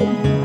you